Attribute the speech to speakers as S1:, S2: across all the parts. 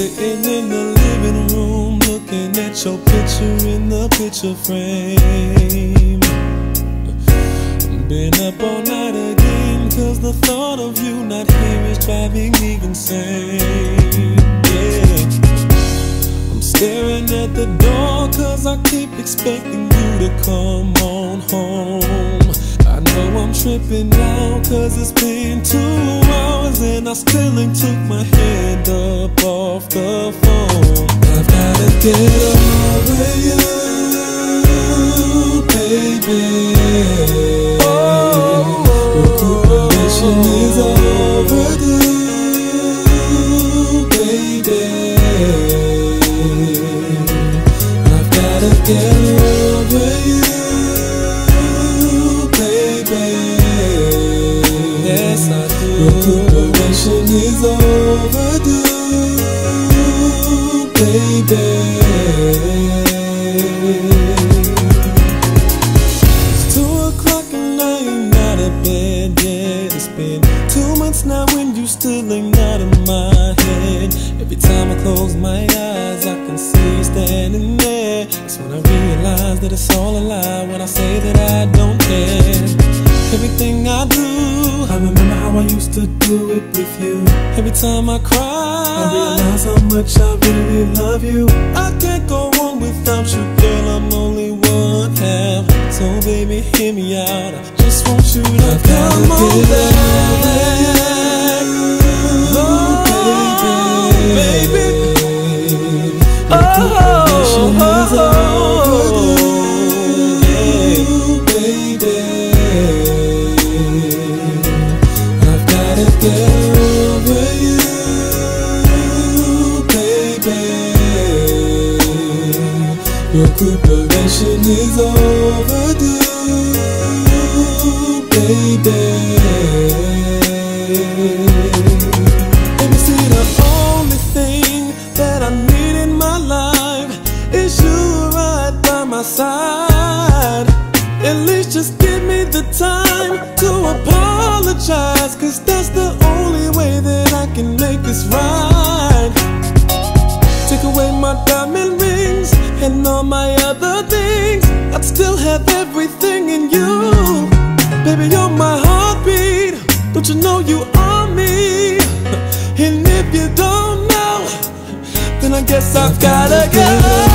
S1: Sitting in the living room, looking at your picture in the picture frame. Been up all night again, cause the thought of you not here is driving me insane. Yeah. I'm staring at the door, cause I keep expecting you to come on home. I know I'm tripping now, cause it's been two hours and I still ain't took my hand up off the phone. I've gotta get over you, baby. Oh, is overdue, baby. I've gotta get over you, baby. Yes, I do. Close my eyes, I can see you standing there. It's when I realize that it's all a lie when I say that I don't care. Everything I do, I remember how I used to do it with you. Every time I cry, I realize how much I really love you. I can't go on without you, girl. I'm only one half. So baby, hear me out. I just want you to come on Recuperation is overdue, baby. My other things. I'd still have everything in you. Baby, you're my heartbeat. Don't you know you are me? And if you don't know, then I guess I've gotta go.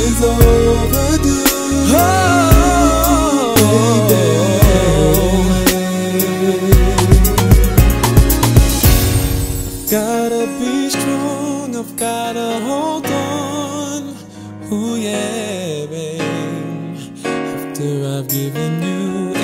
S1: Mind. Oh. Gotta be strong, I've gotta hold on. Ooh, yeah, babe. After I've given you